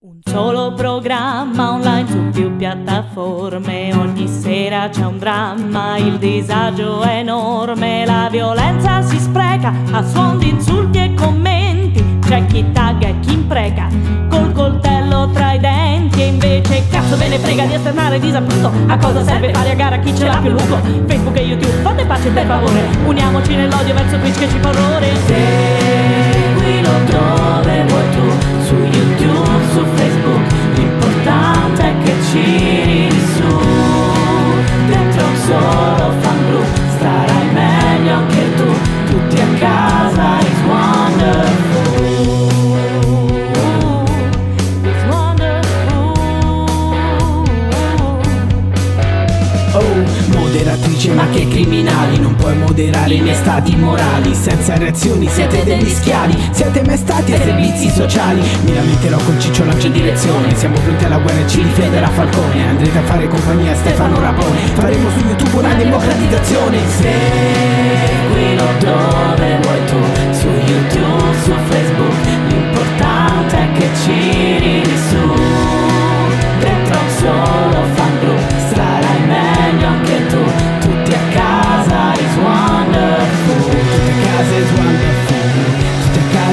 Un solo programma online su più piattaforme, ogni sera c'è un dramma, il disagio è enorme, la violenza si spreca a suon di insulti e commenti, c'è chi tagga e chi impreca col coltello tra i denti. E invece cazzo ve ne frega di esternare disappunto, a cosa serve fare a gara chi ce l'ha più lungo, Facebook e YouTube fate pace per favore, uniamoci nell'odio verso Twitch che ci fa orrore, moderatrice ma che criminali Non puoi moderare né stati morali. Senza reazioni siete degli schiavi Siete mai stati ai servizi sociali. Mi lamenterò con Ciccio Lancia direzione. Siamo pronti alla guerra e ci difenderà Falcone. Andrete a fare compagnia a Stefano Rapone. Faremo su YouTube una democratizzazione. Seguilo dove